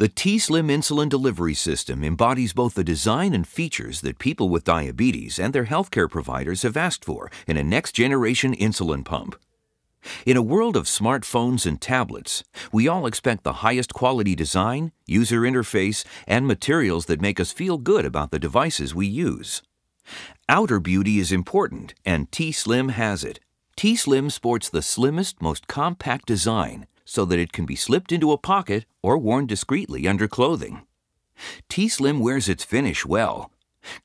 The T-Slim insulin delivery system embodies both the design and features that people with diabetes and their healthcare providers have asked for in a next-generation insulin pump. In a world of smartphones and tablets, we all expect the highest quality design, user interface, and materials that make us feel good about the devices we use. Outer beauty is important, and T-Slim has it. T-Slim sports the slimmest, most compact design so that it can be slipped into a pocket or worn discreetly under clothing. T-Slim wears its finish well.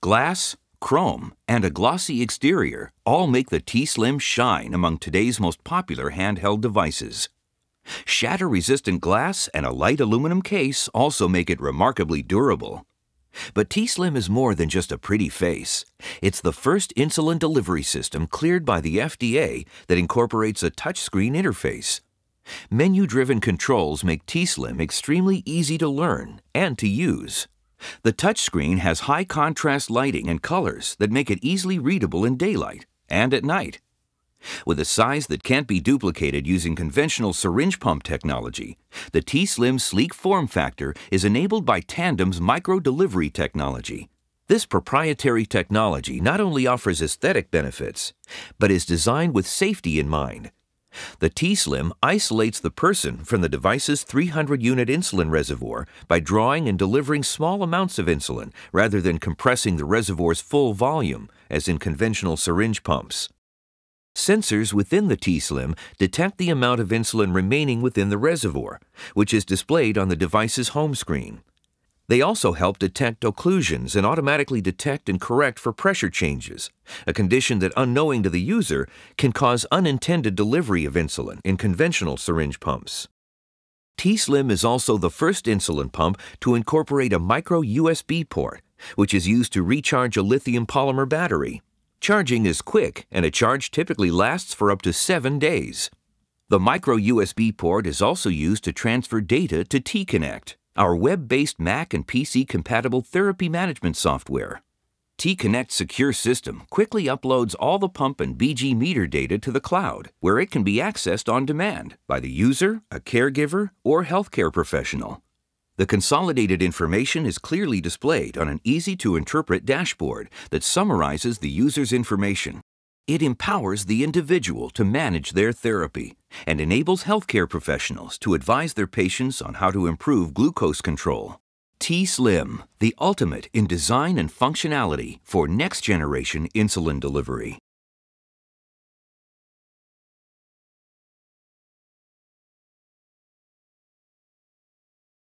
Glass, chrome, and a glossy exterior all make the T-Slim shine among today's most popular handheld devices. Shatter-resistant glass and a light aluminum case also make it remarkably durable. But T-Slim is more than just a pretty face. It's the first insulin delivery system cleared by the FDA that incorporates a touchscreen interface. Menu-driven controls make T-Slim extremely easy to learn and to use. The touchscreen has high contrast lighting and colors that make it easily readable in daylight and at night. With a size that can't be duplicated using conventional syringe pump technology, the T-Slim sleek form factor is enabled by Tandem's micro-delivery technology. This proprietary technology not only offers aesthetic benefits, but is designed with safety in mind the T-Slim isolates the person from the device's 300-unit insulin reservoir by drawing and delivering small amounts of insulin rather than compressing the reservoir's full volume, as in conventional syringe pumps. Sensors within the T-Slim detect the amount of insulin remaining within the reservoir, which is displayed on the device's home screen. They also help detect occlusions and automatically detect and correct for pressure changes, a condition that, unknowing to the user, can cause unintended delivery of insulin in conventional syringe pumps. T-Slim is also the first insulin pump to incorporate a micro USB port, which is used to recharge a lithium polymer battery. Charging is quick, and a charge typically lasts for up to seven days. The micro USB port is also used to transfer data to T-Connect, our web-based Mac and PC-compatible therapy management software. T-Connect Secure System quickly uploads all the pump and BG meter data to the cloud, where it can be accessed on demand by the user, a caregiver, or healthcare professional. The consolidated information is clearly displayed on an easy-to-interpret dashboard that summarizes the user's information it empowers the individual to manage their therapy and enables healthcare professionals to advise their patients on how to improve glucose control. T-Slim, the ultimate in design and functionality for next generation insulin delivery.